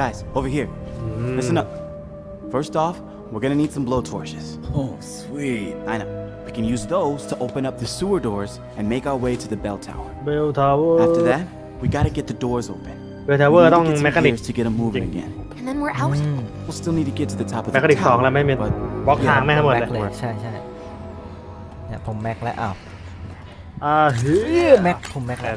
Guys, over here. อืม Listen up. First off, we're gonna need some blow torches. Oh, sweet. I know. We can use those to open up the sewer doors and make our way to the bell tower. เบลทาวเวอร์ After that, we gotta get the doors open. เบลทาว We เวอร์ need ต้อง to get แม some คานิก gears to get them moving again. And then we're out. We'll still need to get to the top of แม the คานิกสอง tower, แล้วไม่มี but บล็อกทางไม่ให้หมด แม็ เล ก ย เลยใช่ใช่เนี่ยผมแม็กแล้วอ้าว อ่าเฮ้ย แม็กผมแม็กแล้ว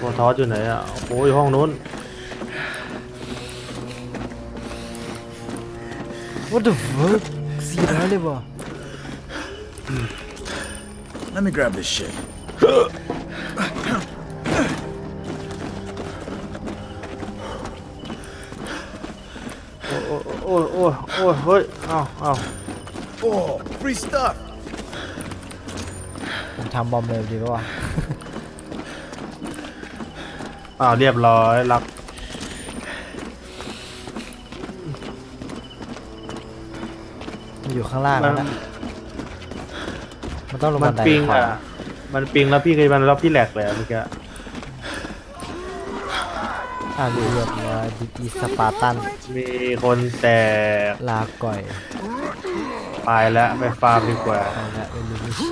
พอท้ออยู่ไหนอ่ะโอ้ยห้องนู้น What the fuck? See that lever. Let me grab this shit. Oh, oh, oh, oh, oh, ow, ow. Oh, free stuff. ผมทำบอมเร็วดีป่าว อ้าวเรียบร้อยรับมันอยู่ข้างล่างมัแล้วนนะมันต้องลงมับันนไดปิงขวาอะ มันปิงแล้วพี่เคยมันรับพี่แหลกเลยอะเมื่อกี้อ่าเรียบร้อยดิจิสปาร์ตันมีคนแตกลาก่อยไปแล้วไปฟาร์มดีกว่า เอาละเอลิมิเชี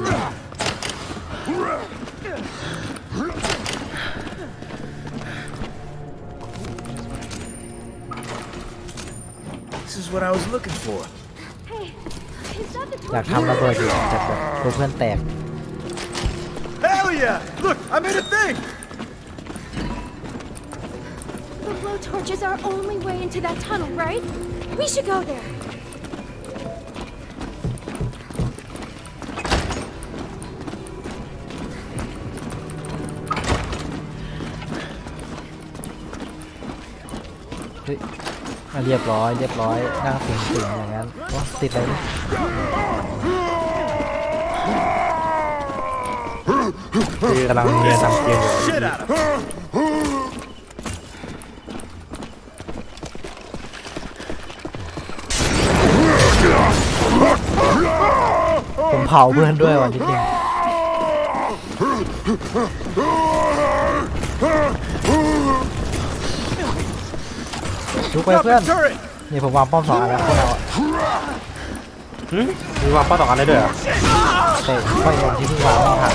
what I was looking for. Hey, is that the อยาก torch? ทำระเบิดอยู่แต่แบบกลัวเพื่อนแตก Hell yeah! Look, I made a thing! The blowtorch is our only way into that tunnel, right? We should go there. เรียบร้อยเรียบร้อยหนั่งตึงๆอย่างนั้นว้าติดเนี่ยกำลังเรียนทำเกมอยู่ผมเผาเพื่อนด้วยวันนิดนึง ลุกไป Drop เพื่อน the turret! นี่ผมวางป้อมสองอันแล้วพวกเราอะหึมีวางป้อมต่อกันได้ด้วยเหรอเตะไฟลงที่เพิ่งวางไม่ผ่าน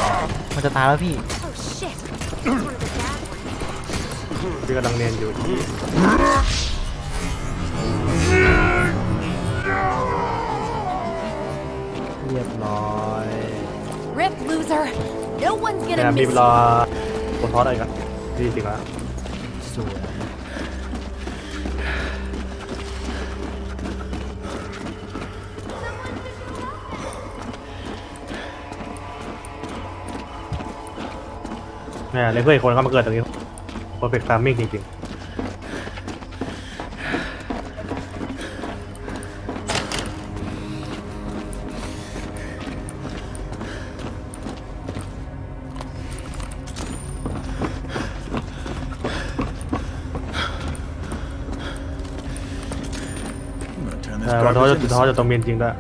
มันจะตายแล้วพี่ Oh shit. It's one of the bad ones. พี่กำลังเรียนอยู่ที่เรียบร้อย Rip, loser. No one's พยา gonna ยามรี miss บรอ you. โคทอสอะไรกันพี่จริงแล้วสวย แม่เลยเพื่อนอีกคนก็มาเกิดตรงนี้ perfect timing จริงๆ I'm gonna turn this แต่เราท้อ garbage จะ into ท้อจะ something. ตรงเมียนจริงด้วย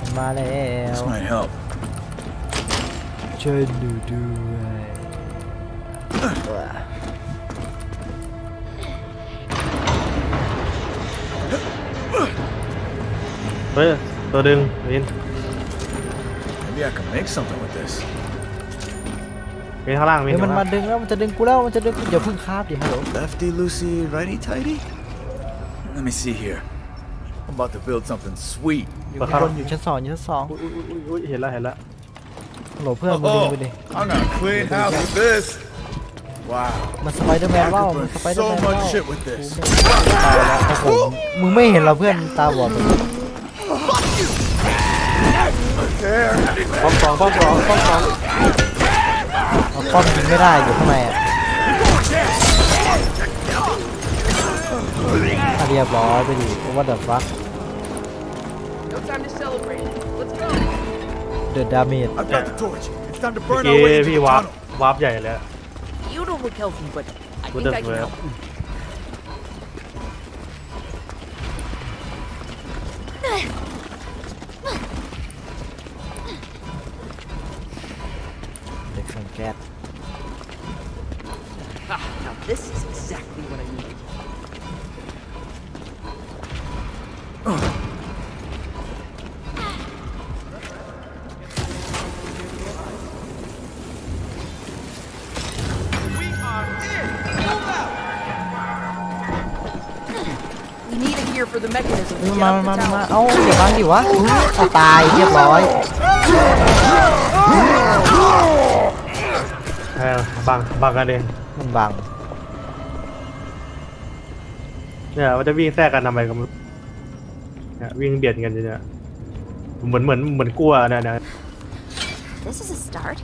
มันมาแล้ว This might help. chơi đù đù à. Wait, tôi đừng, Vin. Maybe I can make something with this. Vin, how long, Vin? Mình mà đừng mình sẽ đừng cú đâu, mình sẽ đừng giờ phương kháp gì hả? Lefty loosey, righty tighty. Let me see here. I'm about to build something sweet. เปิดคาร์บอนอยู่ชั้นสองชั้นสองอุ้ยเห็นละเห็นละ โหลเพื่อนมาดึง Oh, ไปดิ I'm gonna clean house with this. Wow. มันสไปเดอร์แมน I ว่า could มัน burn สไปเดอร์ so แมนว่า much shit with this. ตายแล้วโอ้โหมึงไม่เห็นเราเพื่อนตาบอดเลย There. ป้อมสองป้อมสองป้อมสองเอาป้อมยิงไม่ได้อยู่ข้างในอะอะเรียบร้อยไปดิว่าเดอะฟัก No time to celebrate. Let's go. The torch. It's time to เมื่อ burn กี้ our way into พี่ the วาร์ป tunnel. วาร์ปใหญ่เลยอะ You don't look healthy, but I What think the I can fuck? help. เด็ก มา get มา up the มา tower. เอ้าเดี๋ยวบังดิวะเอาตายเรียบร้อยเออบังบังกันเองมันบังเนี่ยมันจะวิ่งแทรกกันทำไมก็ไม่รู้เนี่ยวิ่งเบียดกันอยู่เนี่ยเหมือนเหมือนเหมือนกลัวเนี่ยนะ This is a start.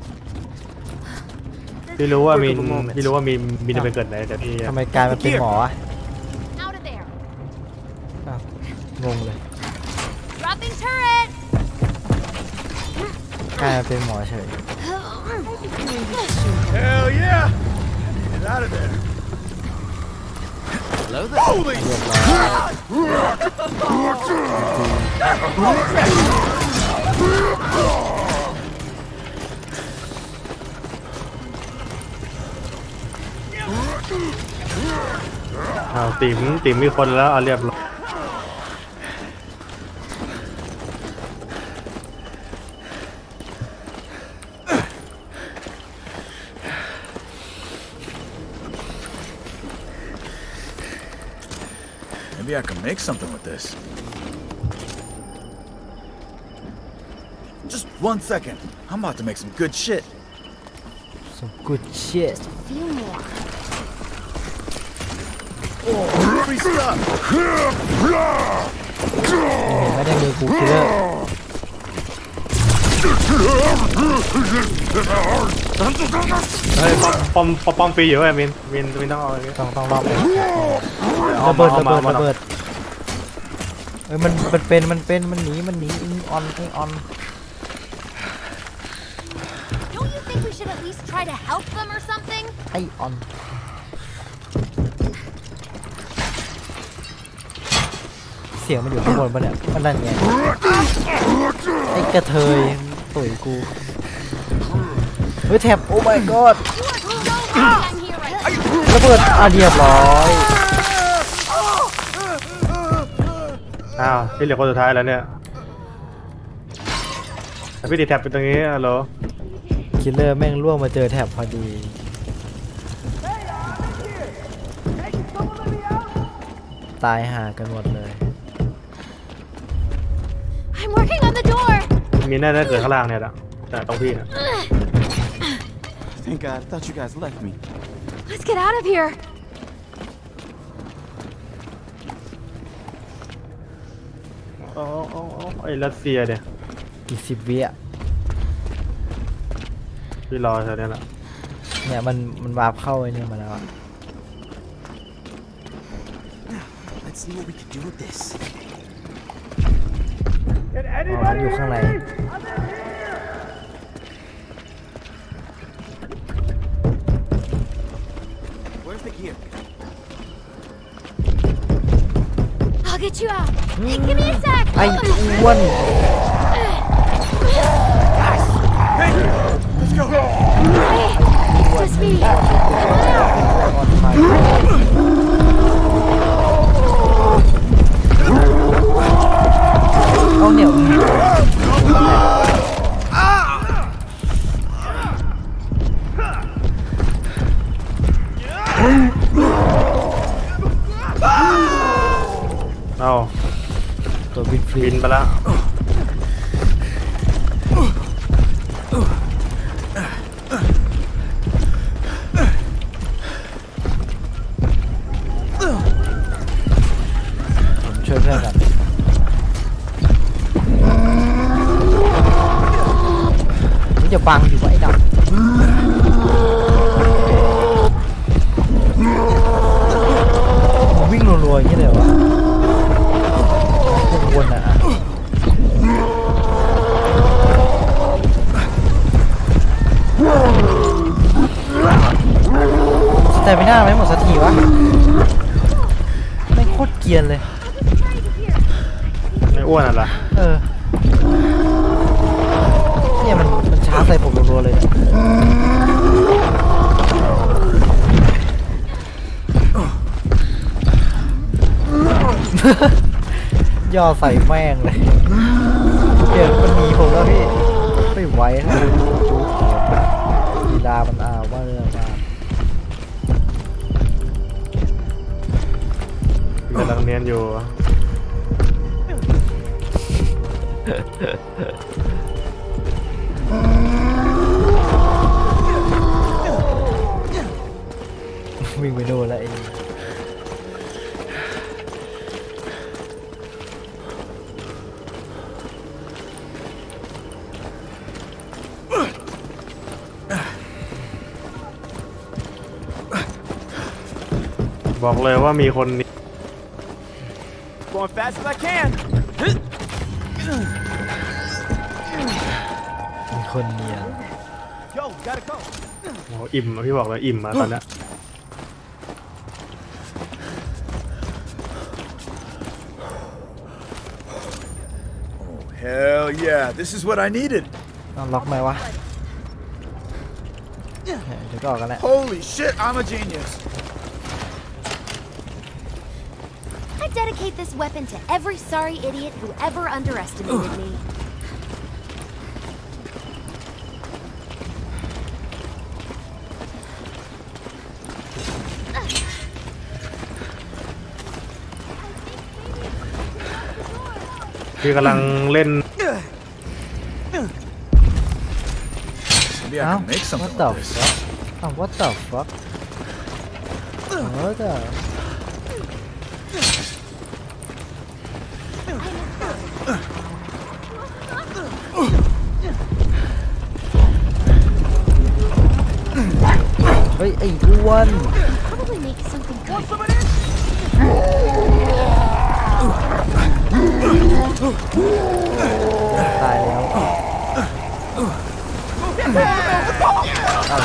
พี่รู้ว่ามีนพี่รู้ว่ามีนมีนจะไปเกิดไหนแต่พี่ทำไมกลายมาเป็นหมอวะ Out of there. อ้าวงงเลย Dropping turret. กลายมาเป็นหมอเฉย Hell yeah! Get out of there. Holy เรียบร้อยอ้าวติ๋มติ๋มมีคนแล้วเอาเรียบร้อย Maybe I can make something with this. Just one second. I'm about to make some good shit. some good shit A few more. Free stuff. เห็นไหมในมือกูคิลเลอร์เฮ้ยป้อมป้อมป้อมฟรีอยู่เว้ยมินมินมินต้องเอาอย่างงี้ต้องต้องรอบเอาระเบิดอาระเบิดมาระเบิดเอ้ยมันมันเป็นมันเป็นมันหนีมันหนีอิงออนอิงออน Don't you think we should at least try to help them or something? ไอออนเสียงมันอยู่ข้างบนปะเนี่ยมันนั่นไงไอกระเทยตุ๋ยกูเฮ้ยแท็บโอ้ my god You are so I'm here right ระเบิดอะเรียบร้อยอ้าวพี่เหลือคนสุดท้ายแล้วเนี่ยแต่พี่ติด trap เป็นตรงนี้ฮัลโหล killer แม่งล่วงมาเจอ trap พอดีตายหากันหมดเลย I'm working on the door. มีแน่ๆเกิดข้างล่างเนี่ยแหละแต่ตรงพี่นะ Thank God. I thought you guys left me. Let's get out of here. อ๋ออ๋ออ๋อไอ้รัสเซียเนี่ยกี่สิบวิอะพี่รอแถวเนี้ยแหละ เนี่ยมันมันวาร์ปเข้าไอ้เนี่ยมาแล้วอะ Let's see what we can do with this. อ๋อมันอยู่ข้างใน Where's the gear? I'll get you out. Hey, give me a sec. ไอ้อ้วน Let's go. Just me. ออ บินฟรีบินไปแล้ว ย่อใส่แม่งเลยเดี๋ยวมันหนีผมแล้วพี่ไม่ไหวนะจุ๊บลีลามันอ้าวว่าเรื่องมากกำลังเนียนอยู่วิ่งไปโดนแล้วไอ้นี่ บอกเลยว่ามีคนนี้ Going fast as I can. มีคนเนียน Yo, gotta go. โอ้โหอิ่มอะพี่บอกเลยอิ่มอะตอนเนี้ย Oh, hell yeah. This is what I needed. ต้องล็อกไหมวะเดี๋ยวก็ออกกันแหละ Holy shit, I'm a genius. dedicate this weapon to every sorry idiot who ever underestimated me. พี่กำลังเล่น Maybe I เอ้า can make what something the with this. fuck อ้าว what the fuck เอ ฮ้ย ไอ้อ้วน Probably make something good. ตายแล้วเอา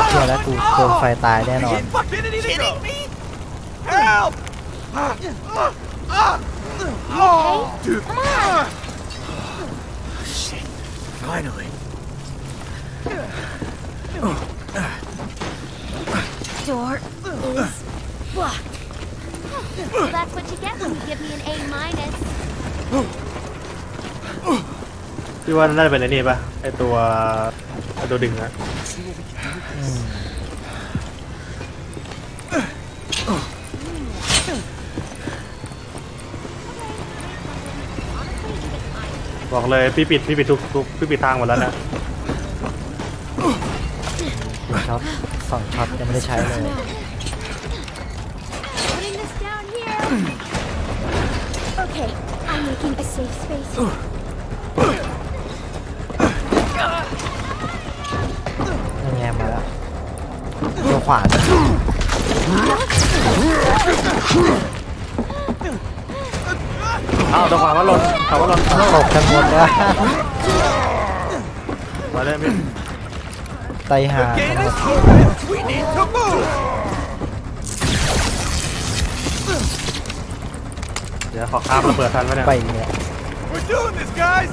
เชื่อแล้วกูโดนไฟตายแน่นอน Kidding me? Help! Dude. Come on! Finally. Door is blocked. Well, that's what you get when you give me an A minus. พี่ว่าน่าจะเป็นไอ้นี่ปะไอตัวไอตัวดึงอะบอกเลยพี่ปิดพี่ปิดทุกทุกพี่ปิดทางหมดแล้วนะช็อต สองช็อตยังไม่ได้ใช้เลย Putting this down here. Okay, I'm making a safe space. ยังไงมาแล้วตัวขวาอ้าวตะขวาว่าหล่นขวาว่าหล่นตกกันหมดแล้วมาเลยพี่ไต หา Gain is moving. We need to move. เดี๋ยวขอคาบระเบิดทันไหมเนี่ยไปเนี่ย We're doing this, guys.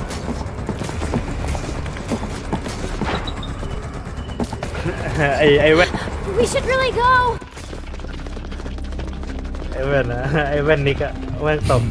ไอไอเว่น We should really go. ไอเว่นนะไอเว่นนิกอะแว่นตบ